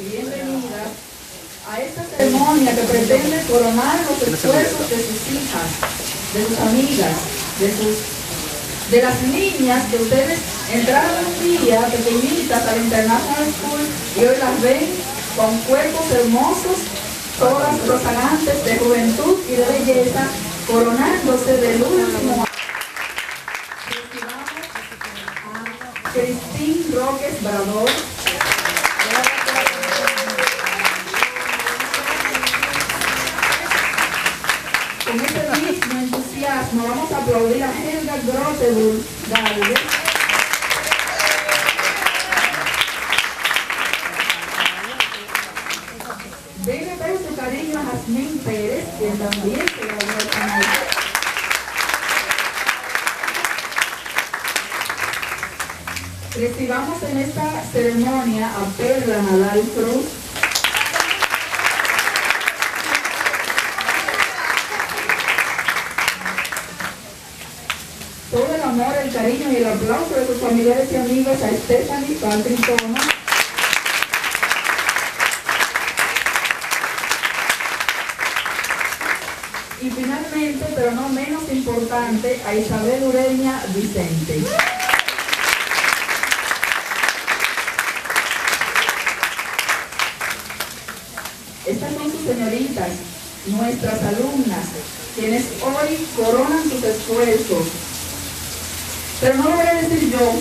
y bienvenidas a esta ceremonia que pretende coronar los esfuerzos de sus hijas, de sus amigas, de sus de las niñas que ustedes entraron un día pequeñitas al International School y hoy las ven con cuerpos hermosos, todas rozagantes de juventud y de belleza, coronándose del último Cristín Roques Brador. Con ese mismo entusiasmo vamos a aplaudir a Helga Grotebull Galvez. Debe ver su cariño a Jazmín Pérez, quien también se graduó el canal. Recibamos en esta ceremonia a Perla Nadal Cruz. Todo el amor, el cariño y el aplauso de sus familiares y amigos a Stephanie Patrick Thomas. Y finalmente, pero no menos importante, a Isabel Ureña Vicente. Estas son sus señoritas, nuestras alumnas, quienes hoy coronan sus esfuerzos. Pero no lo voy a decir yo,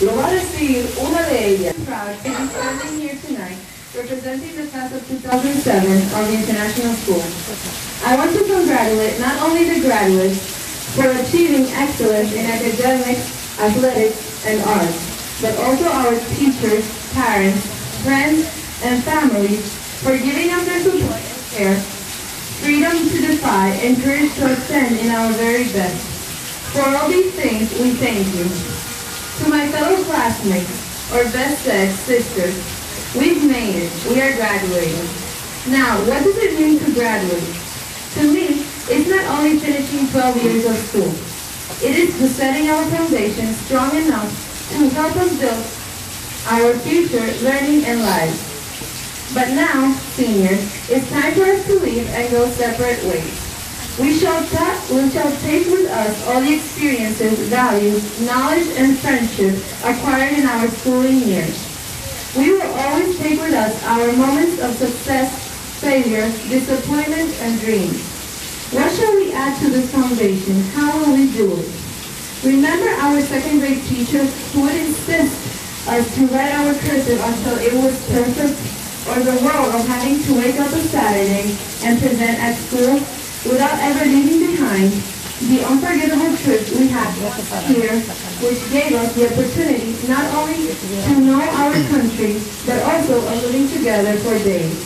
lo va a decir una de ellas. proud to be standing here tonight representing the class of 2007 of the International School. I want to congratulate not only the graduates for achieving excellence in academics, athletics, and arts, but also our teachers, parents, friends, and families for giving us their support and care, freedom to defy, and courage to ascend in our very best. For all these things, we thank you. To my fellow classmates, or best said, sisters, we've made it. We are graduating. Now, what does it mean to graduate? To me, it's not only finishing 12 years of school. It is the setting our foundation strong enough to help us build our future learning and lives. But now, seniors, it's time for us to leave and go separate ways. We shall, we shall take with us all the experiences, values, knowledge, and friendship acquired in our schooling years. We will always take with us our moments of success, failure, disappointment, and dreams. What shall we add to this foundation? How will we do it? Remember our second grade teacher who would insist us to write our cursive until it was perfect? Or the world of having to wake up a Saturday and present at school without ever leaving behind the unforgettable trip we had here, which gave us the opportunity not only to know our country, but also of living together for days.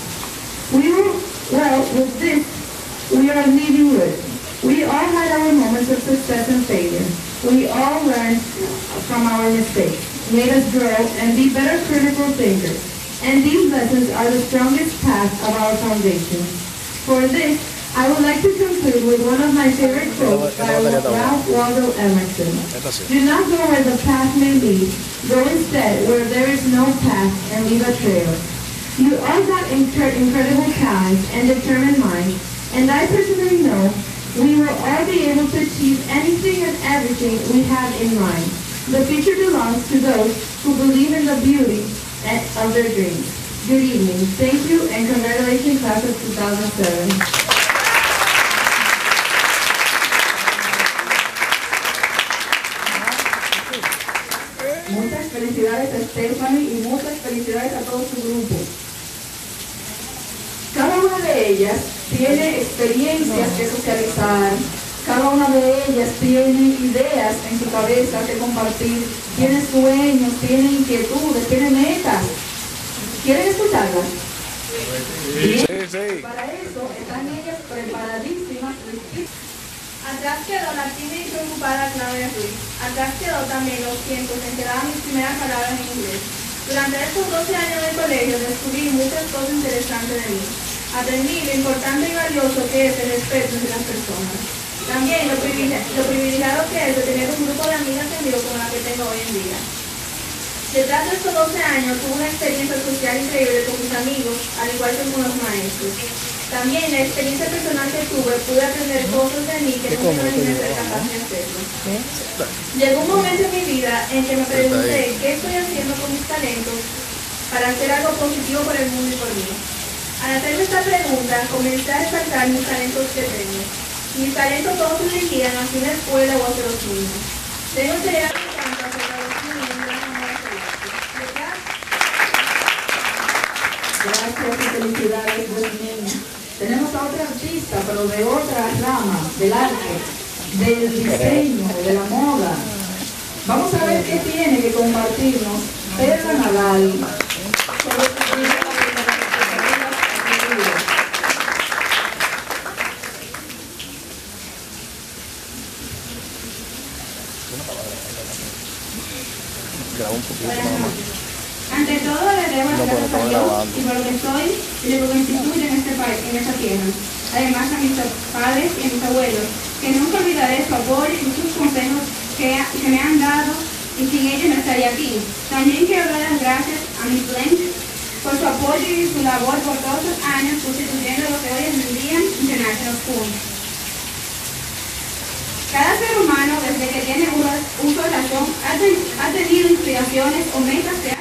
We were, well, with this, we are leaving with. We all had our moments of success and failure. We all learned from our mistakes, made us grow and be better critical thinkers. And these lessons are the strongest path of our foundation. For this, I would like to conclude with one of my favorite quotes by Ralph Waldo Emerson. Do not go where the path may lead. Go instead where there is no path and leave a trail. You all got incre- incredible talents and determined minds, and I personally know we will all be able to achieve anything and everything we have in mind. The future belongs to those who believe in the beauty and- of their dreams. Good evening. Thank you and congratulations class of 2007. Muchas felicidades a Stephanie y muchas felicidades a todo su grupo. Cada una de ellas tiene experiencias que socializar, cada una de ellas tiene ideas en su cabeza que compartir, tiene sueños, tiene inquietudes, tiene metas. ¿Quieren escucharlas? Bien. Para eso están ellas preparadísimas. Atrás quedó la tímida y preocupada Claudia Ruiz. Atrás quedó también los tiempos en que daba mis primeras palabras en inglés. Durante estos 12 años de colegio descubrí muchas cosas interesantes de mí. Aprendí lo importante y valioso que es el respeto entre las personas. También lo, privilegi- lo privilegiado que es de tener un grupo de amigas y amigos como la que tengo hoy en día. Detrás de estos 12 años tuve una experiencia social increíble con mis amigos, al igual que con los maestros. También la experiencia personal que tuve pude aprender cosas de mí que nunca imaginé ser capaz de hacerlo. Llegó un momento en mi vida en que me pregunté qué estoy haciendo con mis talentos para hacer algo positivo por el mundo y por mí. Al hacerme esta pregunta, comencé a resaltar mis talentos que tengo. Mis talentos todos se dirigían hacia una escuela o hacia los niños. Arte. Detrás Gracias y felicidades, buen niño. Tenemos a otra artista, pero de otra rama, del arte, del diseño, de la moda. Vamos a ver qué tiene que compartirnos Perla Nadal sobre su vida y las expectativas a futuro. Buenas noches. Ante todo le debo las gracias a Dios y por lo que soy y lo que instituyo en este país, en esta tierra. Además a mis padres y a mis abuelos, que nunca olvidaré su apoyo y sus consejos que, me han dado y sin ellos no estaría aquí. También quiero dar las gracias a mis Blend por su apoyo y su labor por todos los años constituyendo lo que hoy es el día International School. Humano, desde que tiene uso de razón, ha, ten- ha tenido inspiraciones o metas que